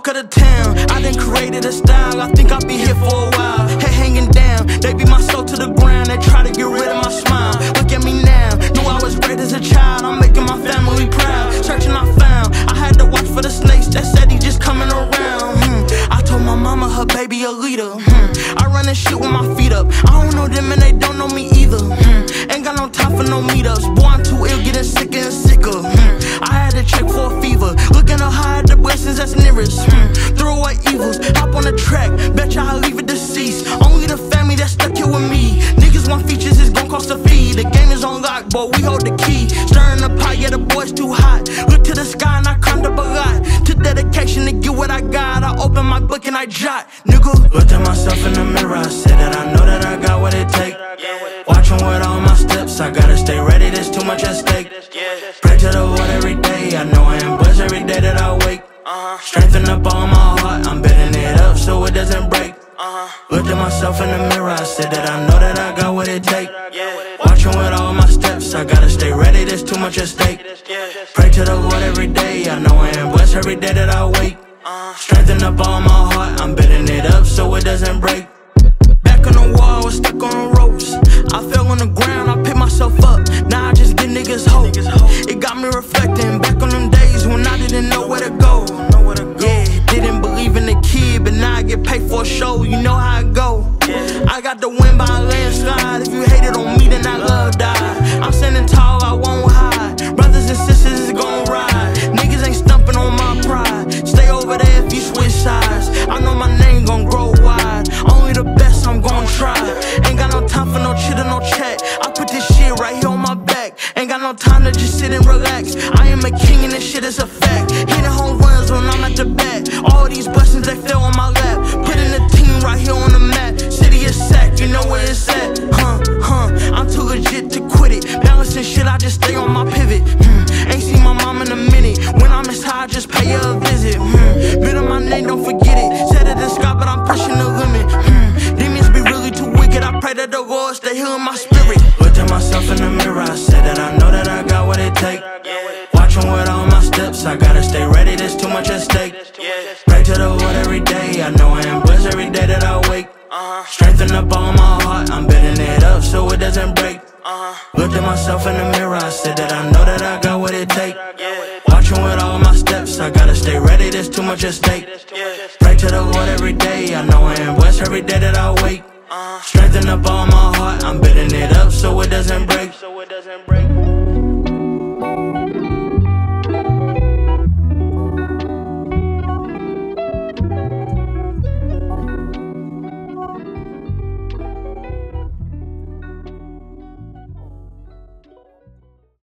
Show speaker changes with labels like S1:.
S1: talk of the town. I done created a style, I think I'll be here for a while. Head hanging down, they beat my soul to the ground. They try to get rid of my smile. Look at me now, knew I was great as a child. I'm making my family proud. Searching, I found. I had to watch for the snakes that said he just coming around. Hmm. I told my mama her baby a leader. Hmm. I run this shit with my feet up. I don't know them and they don't know me either. Hmm. Ain't got no time for no meetups. Boy, I'm too ill, getting sicker nearest. Hmm. Throw away evils, hop on the track. Bet you I'll leave it deceased. Only the family that's stuck here with me. Niggas want features, it's gon' cost a fee. The game is on lock, but we hold the key. Stirring the pot, yeah, the boy's too hot. Look to the sky and I climbed up a lot. To dedication to get what I got. I open my book and I jot. Nigga, looked at myself in the mirror. I said that I know that I got what it take. Watching with all my steps, I gotta stay ready. There's too much at stake. Pray to the Lord every day. I know I am blessed every day that I wake. Uh-huh. Strengthen up all my heart. I'm building it up so it doesn't break. Uh-huh. Looked at myself in the mirror. I said that I know that I got what it take. Watching with all my steps, I gotta stay ready. There's too much at stake. Pray to the Lord every day. I know I am blessed every day that I wake. Uh-huh. Strengthen up all my heart. I'm building it up so it doesn't break. Back on the wall, I was stuck on ropes. I got the win by I gotta stay ready. There's too much at stake. Pray to the Lord every day. I know I am blessed every day that I wake. Strengthen up all my heart. I'm building it up so it doesn't break. Looked at myself in the mirror. I said that I know that I got what it take. Watching with all my steps, I gotta stay ready. There's too much at stake. Pray to the Lord every day. I know I am blessed every day that I wake. Strengthen up all my heart. I'm building it up so it doesn't break.